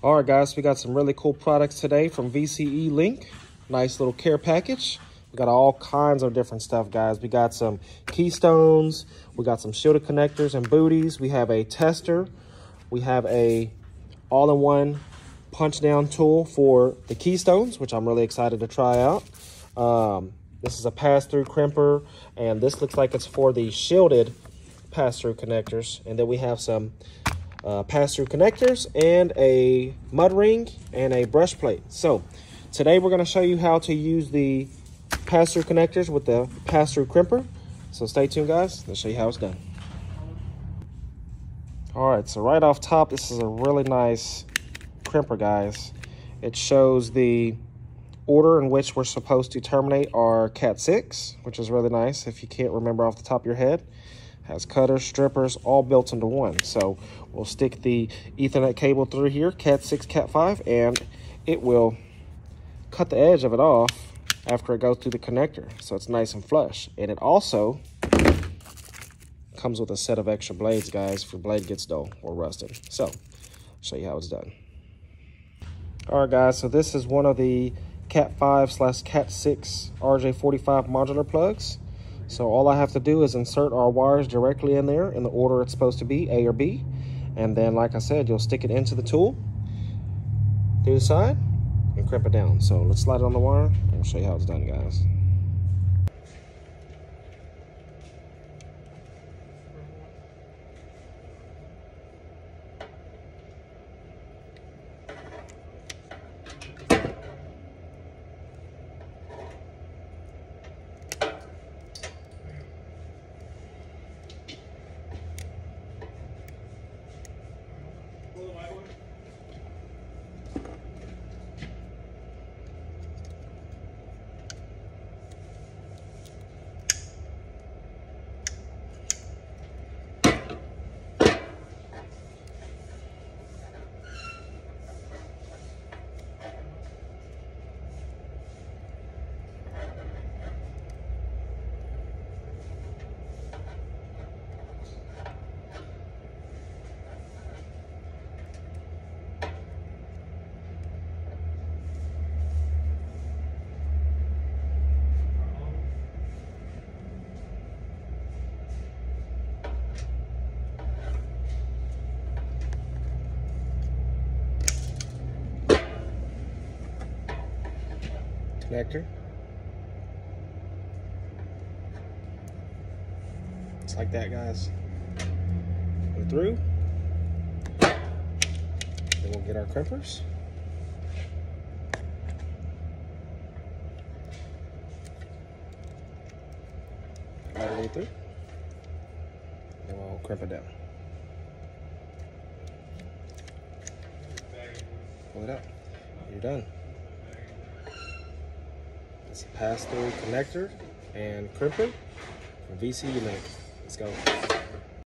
All right, guys, we got some really cool products today from VCELINK. Nice little care package. We got all kinds of different stuff, guys. We got some keystones. We got some shielded connectors and booties. We have a tester. We have a all-in-one punch down tool for the keystones, which I'm really excited to try out. Um, this is a pass-through crimper, and this looks like it's for the shielded pass-through connectors. And then we have some uh, pass-through connectors and a mud ring and a brush plate. So today we're going to show you how to use the pass-through connectors with the pass-through crimper. So stay tuned guys, let's show you how it's done. All right, so right off top, this is a really nice crimper, guys. It shows the order in which we're supposed to terminate our Cat 6, which is really nice if you can't remember off the top of your head. Has cutters, strippers, all built into one. So we'll stick the Ethernet cable through here, Cat 6, Cat 5, and it will cut the edge of it off after it goes through the connector. So it's nice and flush. And it also comes with a set of extra blades, guys, if your blade gets dull or rusted. So, show you how it's done. All right, guys, so this is one of the Cat 5 slash Cat 6 RJ45 modular plugs. So all I have to do is insert our wires directly in there in the order it's supposed to be, A or B. And then, like I said, you'll stick it into the tool, do the side, and crimp it down. So let's slide it on the wire, and I'll show you how it's done, guys. Connector. It's like that, guys. Go through. Then we'll get our crimpers. All the way through. Then we'll crimp it down. Pull it out. You're done. It's pass-through connector and crimper from VCELINK. Let's go.